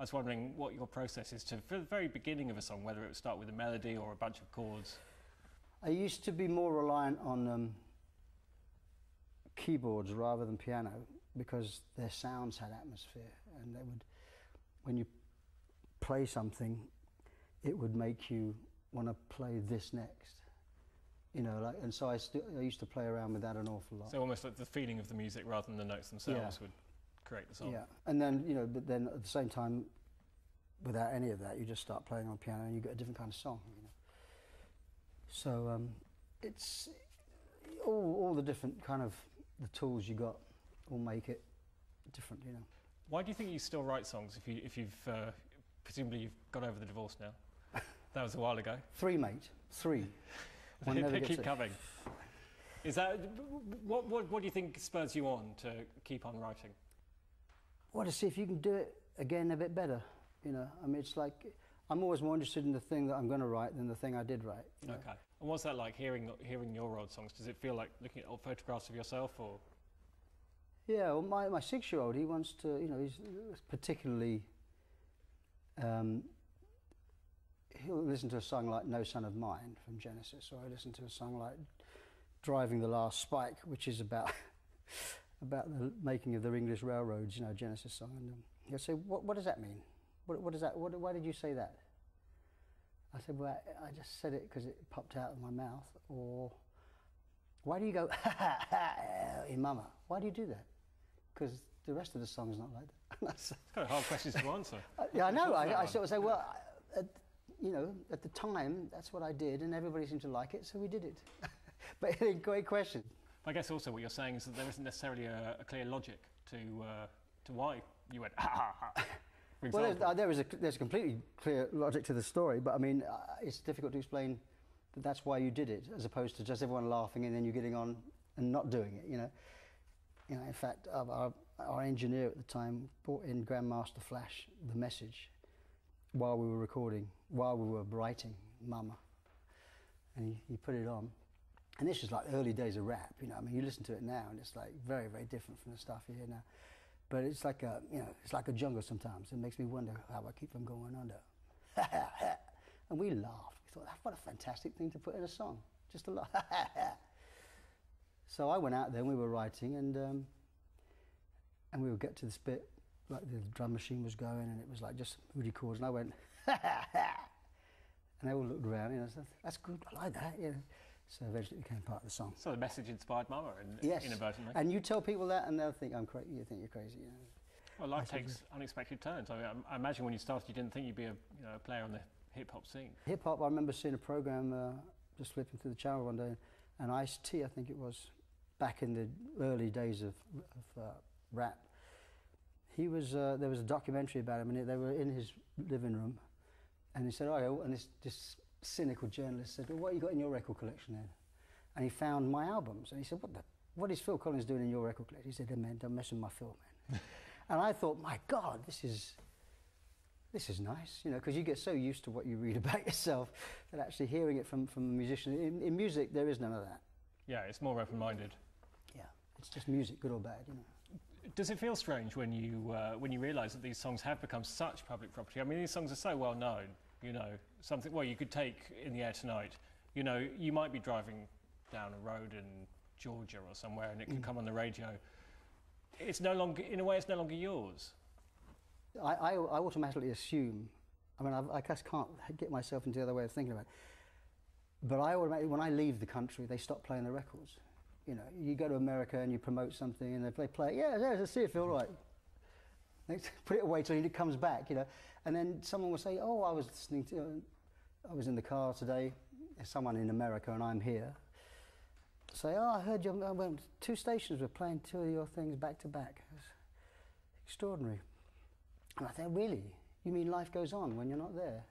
I was wondering what your process is to, for the very beginning of a song, whether it would start with a melody or a bunch of chords. I used to be more reliant on um, keyboards rather than piano because their sounds had atmosphere and they would, when you play something, it would make you want to play this next. You know, like, and so I, I used to play around with that an awful lot. So almost like the feeling of the music rather than the notes themselves Yeah. would create the song. Yeah, and then you know, but then at the same time, without any of that, you just start playing on piano and you get a different kind of song. You know. So um, it's all, all the different kind of the tools you got will make it different. You know. Why do you think you still write songs if, you, if you've, uh, presumably you've got over the divorce now? That was a while ago. Three, mate. Three. One they never they gets keep coming. Is that, what, what, what do you think spurs you on to keep on writing? Well, to see if you can do it again a bit better. You know, I mean, it's like I'm always more interested in the thing that I'm going to write than the thing I did write. you know. Okay. And what's that like hearing hearing your old songs? Does it feel like looking at old photographs of yourself, or Yeah, well, my, my six year old, he wants to, you know, he's particularly. Um, he'll listen to a song like No Son of Mine from Genesis, or I listen to a song like Driving the Last Spike, which is about about the making of the English railroads, you know, Genesis song. And um, he'll say, what, what does that mean? What, what does that, what, why did you say that? I said, well, I I just said it because it popped out of my mouth, or why do you go in Mama? Why do you do that? Because the rest of the song's not like that. it's kind of hard questions to answer. Uh, yeah, I know. I, I sort of say, well, I- at, you know, at the time, that's what I did, and everybody seemed to like it, so we did it. but great question. I guess also what you're saying is that there isn't necessarily a, a clear logic to uh, to why you went ha ha ha. Well, there's, uh, there is a there's a completely clear logic to the story, but I mean, uh, it's difficult to explain that that's why you did it, as opposed to just everyone laughing and then you getting on and not doing it. You know, you know. In fact, our, our engineer at the time brought in Grandmaster Flash, the message, while we were recording, while we were writing Mama, and he, he put it on. And this was like early days of rap, you know. I mean, you listen to it now, and it's like very, very different from the stuff you hear now. But it's like a, you know, it's like a jungle sometimes. It makes me wonder how I keep from going under. and we laughed. We thought, what a fantastic thing to put in a song, just a laugh. so I went out there and we were writing, and um, and we would get to this bit, like the drum machine was going, and it was like just moody chords, and I went, and they all looked around, and I said, that's good, I like that, know. So eventually it became part of the song. so the message inspired Mama in, Yes. inadvertently. And you tell people that, and they'll think I'm crazy. You think you're crazy. You know. well, life takes unexpected turns. I, mean, I, I imagine when you started, you didn't think you'd be a, you know, a player on the hip hop scene. Hip hop. I remember seeing a program uh, just flipping through the channel one day, and Ice T, I think it was, back in the early days of, of uh, rap. He was. Uh, there was a documentary about him, and they were in his living room, and he said, "Oh," and this, this cynical journalist said, well, "What you got in your record collection then?" And he found my albums, and he said, "What the? What is Phil Collins doing in your record collection?" He said, "Hey, "Man, don't mess with my Phil, man." and I thought, "My God, this is." this is nice, you know, because you get so used to what you read about yourself that actually hearing it from, from a musician, in, in music, there is none of that. Yeah, it's more open-minded. Yeah, it's just music, good or bad, you know. Does it feel strange when you uh, when you realise that these songs have become such public property? I mean, these songs are so well known. You know, something. Well, you could take in the air tonight. You know, you might be driving down a road in Georgia or somewhere, and it could mm. come on the radio. It's no longer, in a way, it's no longer yours. I, I, I automatically assume, I mean, I, I just can't get myself into the other way of thinking about it. But I automatically, when I leave the country, they stop playing the records. You know, you go to America and you promote something and they play, yeah, yeah, let's see it, feel right. Put it away till it comes back, you know. And then someone will say, oh, I was listening to, I was in the car today, there's someone in America and I'm here. Say, oh, I heard you, I went, two stations were playing two of your things back to back. It's extraordinary. And I think, really? You mean life goes on when you're not there?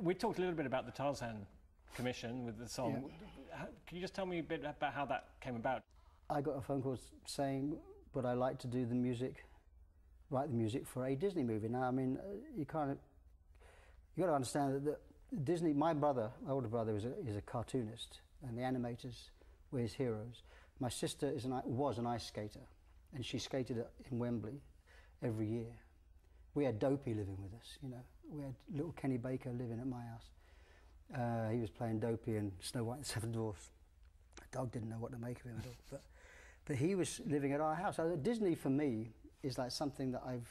We talked a little bit about the Tarzan Commission with the song. How- Can you just tell me a bit about how that came about? I got a phone call saying, would I like to do the music, write the music for a Disney movie? Now, I mean, uh, you kind of, you got to understand that Disney, my brother, my older brother, is a, is a cartoonist, and the animators were his heroes. My sister is an, was an ice skater, and she skated in Wembley every year. We had Dopey living with us, you know. We had little Kenny Baker living at my house. Uh, he was playing Dopey in Snow White and the Seven Dwarfs. The dog didn't know what to make of him at all. But, but he was living at our house. So Disney for me is like something that I've.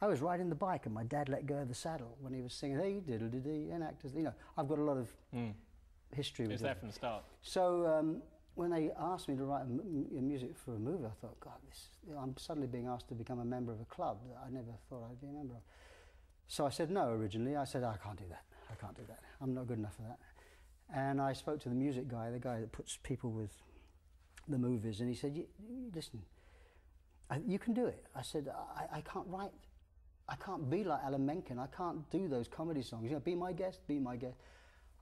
I was riding the bike and my dad let go of the saddle when he was singing, hey, diddle dee and actors. You know, I've got a lot of Mm. history with It's Disney. there from the start. So um, when they asked me to write a m- m- music for a movie, I thought, God, this, I'm suddenly being asked to become a member of a club that I never thought I'd be a member of. So I said no originally. I said, I can't do that. I can't do that. I'm not good enough for that. And I spoke to the music guy, the guy that puts people with the movies, and he said, "You- you- listen, I, you can do it. I said, I, I can't write. I can't be like Alan Menken. I can't do those comedy songs. You know, be my guest, be my guest.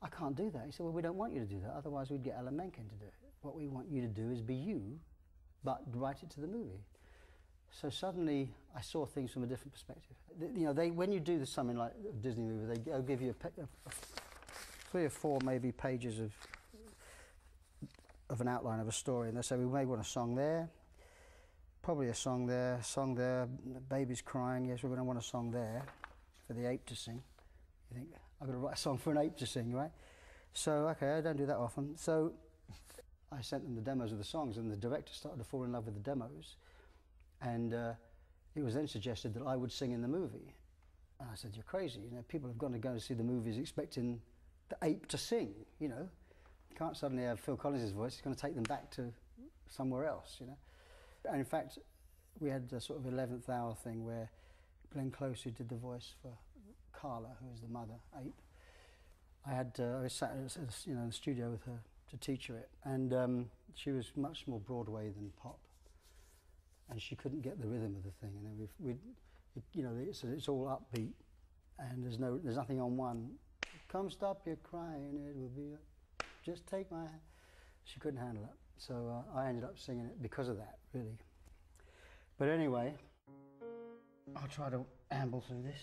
I can't do that. He said, well, we don't want you to do that. Otherwise, we'd get Alan Menken to do it. What we want you to do is be you, but write it to the movie. So suddenly, I saw things from a different perspective. You know, they when you do the something like a Disney movie, they, they'll give you a, a, a three or four maybe pages of of an outline of a story, and they'll say we may want a song there, probably a song there, song there, the baby's crying. Yes, we're going to want a song there for the ape to sing. You think I've got to write a song for an ape to sing, right? So okay, I don't do that often. So I sent them the demos of the songs, and the director started to fall in love with the demos, and uh, it was then suggested that I would sing in the movie. And I said, "You're crazy! You know, people have gone to go and see the movies expecting the ape to sing. You know, you can't suddenly have Phil Collins' voice. It's going to take them back to somewhere else. You know." And in fact, we had a sort of 11th hour thing where Glenn Close, who did the voice for Kala, who is the mother ape, I had uh, I was sat you know in the studio with her to teach her it, and um, she was much more Broadway than pop, and she couldn't get the rhythm of the thing. And then we, you know, it's, it's all upbeat, and there's no there's nothing on one. Come stop your crying, it will be. A, just take my. hand." She couldn't handle it, so uh, I ended up singing it because of that, really. But anyway, I'll try to amble through this.